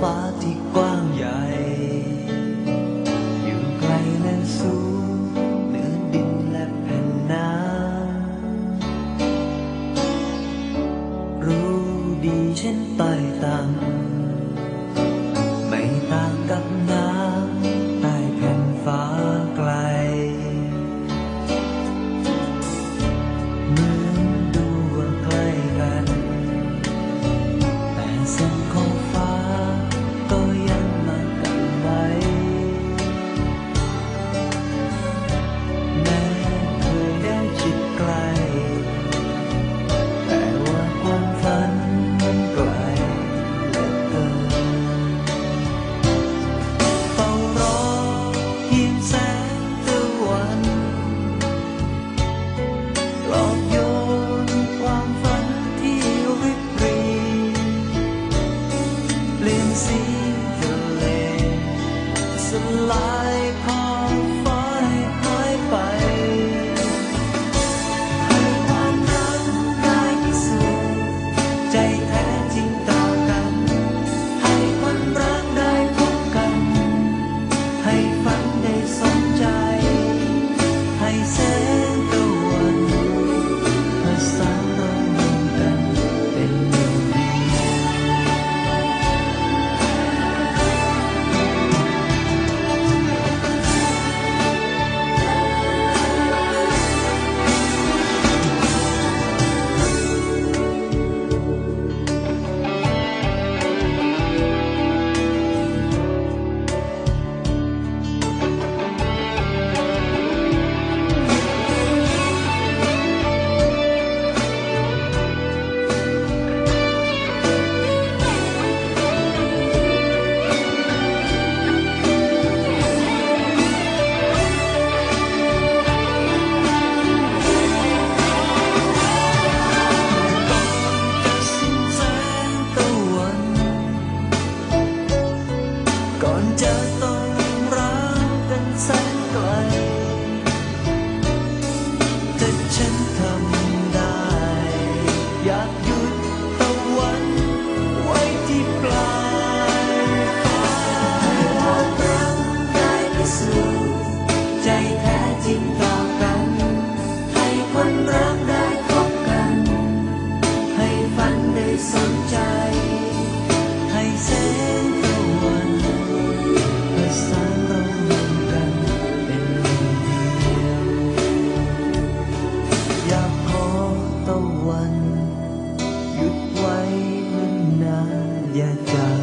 发的光呀 see. สนใจ ให้แสงตะวันประสานลงกันเป็นหนึ่งเดียว อยากขอตะวัน หยุดไว้นานอาจา